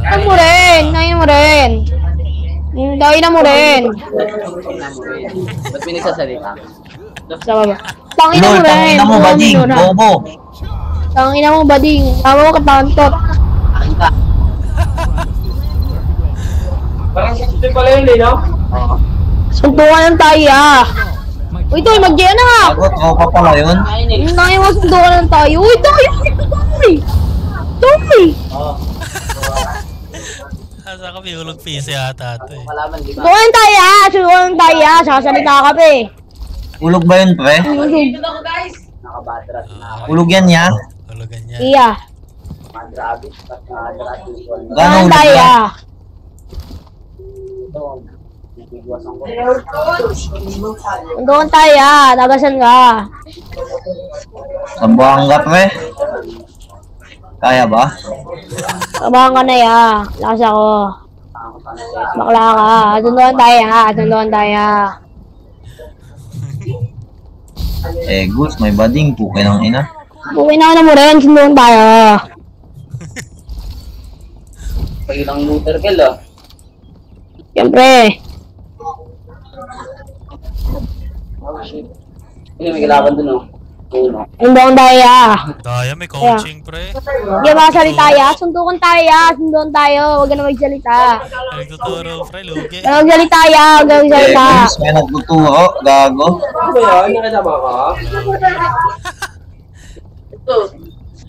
Ay mo rin, ay mo rin. Dahil na mo rin. Ba't may nagsasalita? Sa baba. Tangina mo rin. tangina mo, bading, bobo. Tangina mo, bading. Tama mo katantot. Parang sakit pala yun, eh, no? Suntukan ng tayo ah. Uy, Toy, mag-gaya na. Ako, tropa pala yun. Yung tayo mo suntukan ng tayo. Uy, Toy, Toy. Toy. Asa ka may ulog PC ata ito eh. Malaman, di ba? Tayo ah. Suntukan ng tayo ah. Sasalita ka pa eh. Ulog ba yun, pre? Nakabadrat na. Ulog yan niya? Ulugan niya. Iya. Madrabit, pat madrat usual. Gano'ng Suntukan ng ulog tayo yan? ah. Suntukan tayo ah. Tagasan ka. Sa Buanga, pre? Kaya ba? Kabahan ka na ya. Lakas ako. Bakla ka. Suntukan tayo ah. Suntukan tayo ah. Eh, Gus, may bading. Pukin ng ina. Bukin na mo rin. Suntukan tayo. Pagilang looter kill, oh. Siyempre. Oh, shit. Hindi, may kalaban dun, oh. Suntukan tayo ah. Daya, may coaching pre. Hindi ba salita ya? Suntukan tayo ya. Suntukan tayo. Huwag ka na magsalita. Nagtuturo pre, lugi. Huwag ka magsalita ya. Huwag ka Eh, magsalita. Gus, may nagtuturo. Gago. Ano ba yan? Nakasama ka?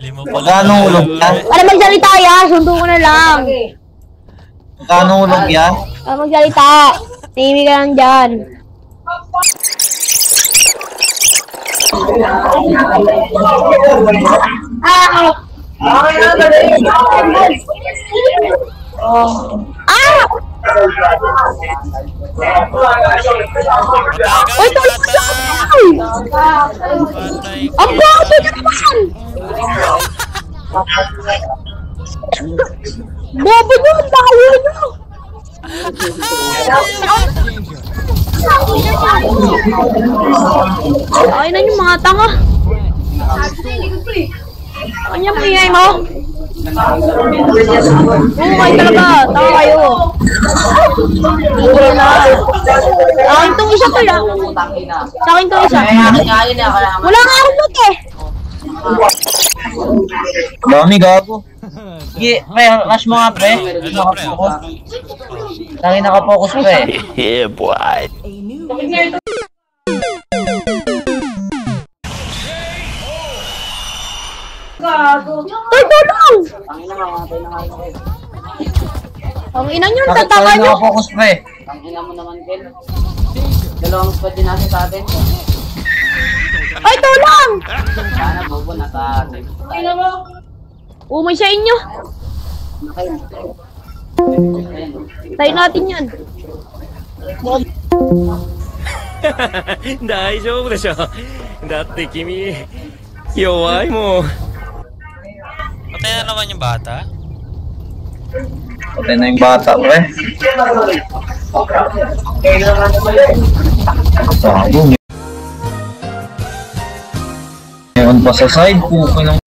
Limo pa Magkano ulog yan? Para magsalita ya. Suntukan na lang. Magkano ulog yan? Para magsalita. Tahimik ka lang dyan. Ah! Uy, tulog! Patay ka. Ang bago naman! Bobo nyo! Ang bago nyo! Ay na yung mga tanga! Ano yung ingay mo? Oo, kayo talaga. Tanga kayo. Hindi na. Sa akin tong isa. Tangina. Sa akin tong isa. Wala nga akong loot eh. Dami, gago. Sige, pre, rush mo nga, pre. Ito pre. Nakapokus. Lagi nakapokus, pre. Ay, tulong! Tangina, mamatay na nga Kel. Ang ina nyo, Bakit tataka nyo. nakapokus, pre? Tangina mo naman, Kel. Dalawang squad din nasa sa atin. Ay, tulong! Sana, bobo, nasa... Umay sa inyo. Tayo natin yan. 大丈夫でしょだって君弱いもん Patay na naman yung bata. Patay na yung bata, pre. Gago. Meron pa sa side. Pukin ng